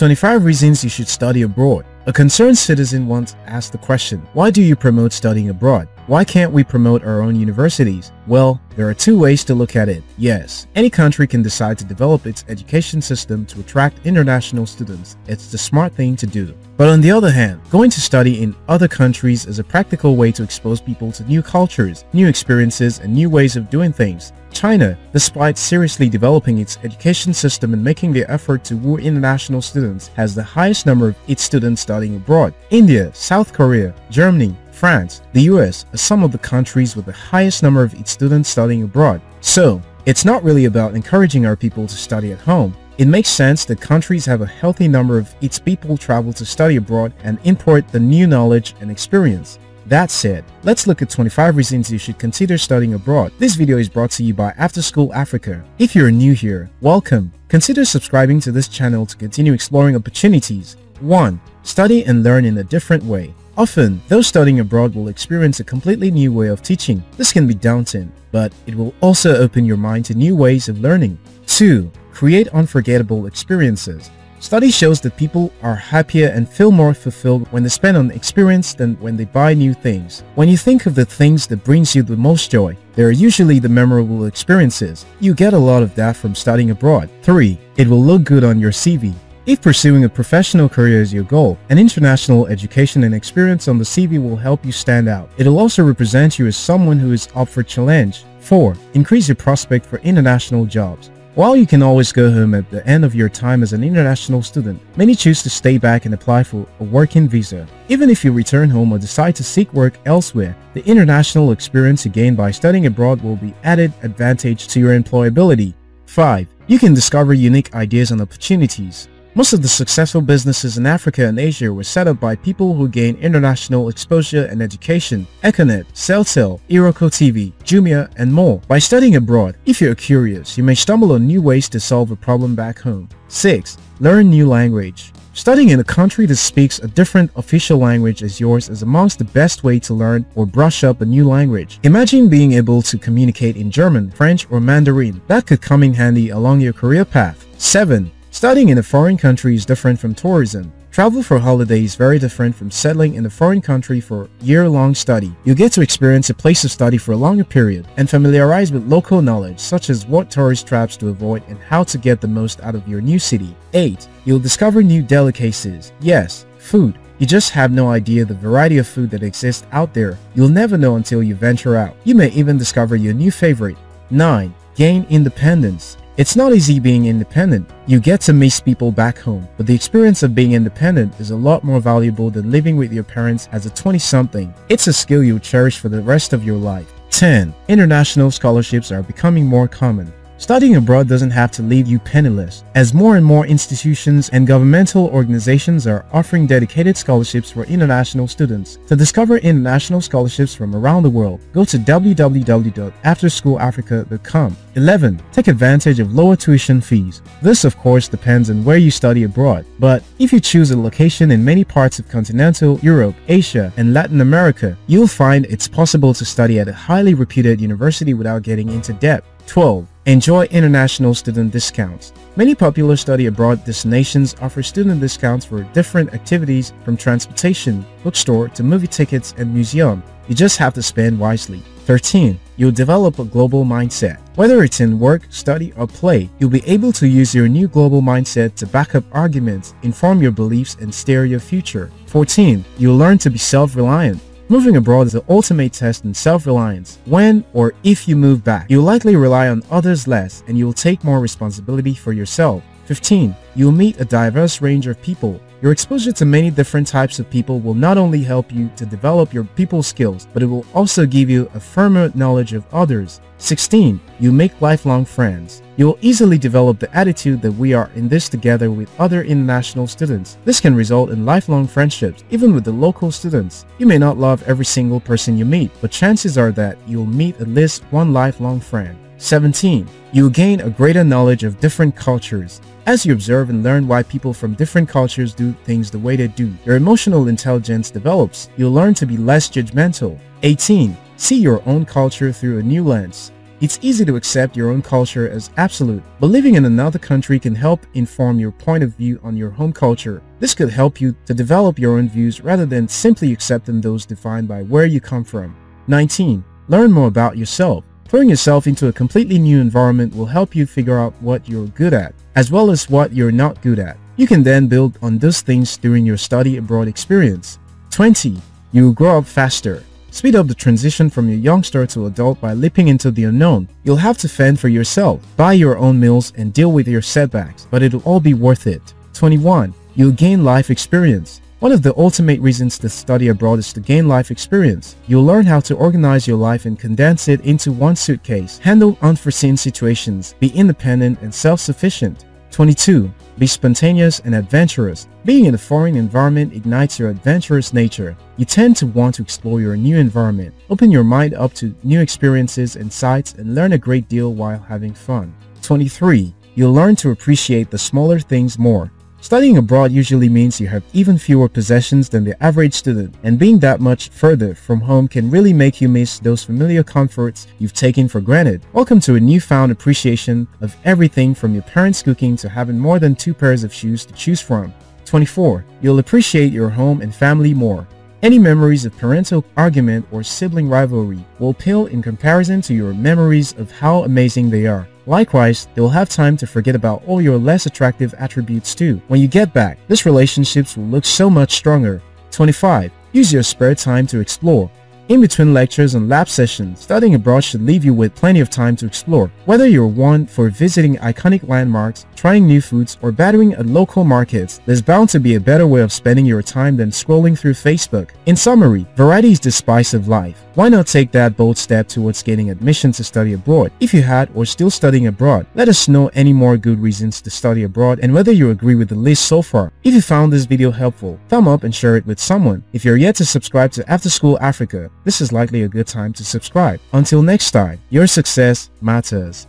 25 reasons you should study abroad. A concerned citizen once asked the question, why do you promote studying abroad? Why can't we promote our own universities? Well, there are two ways to look at it. Yes, any country can decide to develop its education system to attract international students. It's the smart thing to do. But on the other hand, going to study in other countries is a practical way to expose people to new cultures, new experiences, and new ways of doing things. China, despite seriously developing its education system and making the effort to woo international students, has the highest number of its students studying abroad. India, South Korea, Germany, France, the US are some of the countries with the highest number of its students studying abroad. So, it's not really about encouraging our people to study at home. It makes sense that countries have a healthy number of its people travel to study abroad and import the new knowledge and experience. That said, let's look at 25 reasons you should consider studying abroad. This video is brought to you by After School Africa. If you're new here, welcome. Consider subscribing to this channel to continue exploring opportunities. 1. Study and learn in a different way. Often, those studying abroad will experience a completely new way of teaching. This can be daunting, but it will also open your mind to new ways of learning. 2. Create unforgettable experiences. Study shows that people are happier and feel more fulfilled when they spend on experience than when they buy new things. When you think of the things that brings you the most joy, they are usually the memorable experiences. You get a lot of that from studying abroad. 3. It will look good on your CV. If pursuing a professional career is your goal, an international education and experience on the CV will help you stand out. It'll also represent you as someone who is up for challenge. 4. Increase your prospect for international jobs. While you can always go home at the end of your time as an international student, many choose to stay back and apply for a working visa. Even if you return home or decide to seek work elsewhere, the international experience you gain by studying abroad will be added advantage to your employability. 5. You can discover unique ideas and opportunities. Most of the successful businesses in Africa and Asia were set up by people who gained international exposure and education. Econet, Celtel, Iroko TV, Jumia, and more. By studying abroad, if you're curious, you may stumble on new ways to solve a problem back home. 6. Learn new language. Studying in a country that speaks a different official language as yours is amongst the best way to learn or brush up a new language. Imagine being able to communicate in German, French, or Mandarin. That could come in handy along your career path. 7. Studying in a foreign country is different from tourism. Travel for holiday is very different from settling in a foreign country for year-long study. You get to experience a place of study for a longer period and familiarize with local knowledge such as what tourist traps to avoid and how to get the most out of your new city. 8. You'll discover new delicacies. Yes, food. You just have no idea the variety of food that exists out there. You'll never know until you venture out. You may even discover your new favorite. 9. Gain independence. It's not easy being independent. You get to miss people back home, but the experience of being independent is a lot more valuable than living with your parents as a 20-something. It's a skill you'll cherish for the rest of your life. 10. International scholarships are becoming more common. Studying abroad doesn't have to leave you penniless, as more and more institutions and governmental organizations are offering dedicated scholarships for international students. To discover international scholarships from around the world, go to www.afterschoolafrica.com. 11. Take advantage of lower tuition fees. This of course depends on where you study abroad, but if you choose a location in many parts of continental Europe, Asia, and Latin America, you'll find it's possible to study at a highly reputed university without getting into debt. 12. Enjoy international student discounts. Many popular study abroad destinations offer student discounts for different activities from transportation, bookstore to movie tickets and museum. You just have to spend wisely. 13. You'll develop a global mindset. Whether it's in work, study, or play, you'll be able to use your new global mindset to back up arguments, inform your beliefs, and steer your future. 14. You'll learn to be self-reliant. Moving abroad is the ultimate test in self-reliance. When or if you move back, you'll likely rely on others less and you'll take more responsibility for yourself. 15. You'll meet a diverse range of people. Your exposure to many different types of people will not only help you to develop your people skills, but it will also give you a firmer knowledge of others. 16. You make lifelong friends. You will easily develop the attitude that we are in this together with other international students. This can result in lifelong friendships, even with the local students. You may not love every single person you meet, but chances are that you'll meet at least one lifelong friend. 17. You will gain a greater knowledge of different cultures. As you observe and learn why people from different cultures do things the way they do, your emotional intelligence develops. You'll learn to be less judgmental. 18. See your own culture through a new lens. It's easy to accept your own culture as absolute, but living in another country can help inform your point of view on your home culture. This could help you to develop your own views rather than simply accepting those defined by where you come from. 19. Learn more about yourself. Throwing yourself into a completely new environment will help you figure out what you're good at, as well as what you're not good at. You can then build on those things during your study abroad experience. 20. You will grow up faster. Speed up the transition from your youngster to adult by leaping into the unknown. You'll have to fend for yourself, buy your own meals, and deal with your setbacks, but it'll all be worth it. 21. You'll gain life experience. One of the ultimate reasons to study abroad is to gain life experience. You'll learn how to organize your life and condense it into one suitcase, handle unforeseen situations, be independent and self-sufficient. 22. Be spontaneous and adventurous. Being in a foreign environment ignites your adventurous nature. You tend to want to explore your new environment, open your mind up to new experiences and sights, and learn a great deal while having fun. 23. You'll learn to appreciate the smaller things more. Studying abroad usually means you have even fewer possessions than the average student, and being that much further from home can really make you miss those familiar comforts you've taken for granted. Welcome to a newfound appreciation of everything from your parents' cooking to having more than two pairs of shoes to choose from. 24. You'll appreciate your home and family more. Any memories of parental argument or sibling rivalry will pale in comparison to your memories of how amazing they are. Likewise, they will have time to forget about all your less attractive attributes too. When you get back, these relationships will look so much stronger. 25. Use your spare time to explore. In between lectures and lab sessions, studying abroad should leave you with plenty of time to explore. Whether you're one for visiting iconic landmarks, trying new foods, or battering at local markets, there's bound to be a better way of spending your time than scrolling through Facebook. In summary, variety is the spice of life. Why not take that bold step towards getting admission to study abroad? If you had or still studying abroad, let us know any more good reasons to study abroad and whether you agree with the list so far. If you found this video helpful, thumb up and share it with someone. If you're yet to subscribe to After School Africa, this is likely a good time to subscribe. Until next time, your success matters.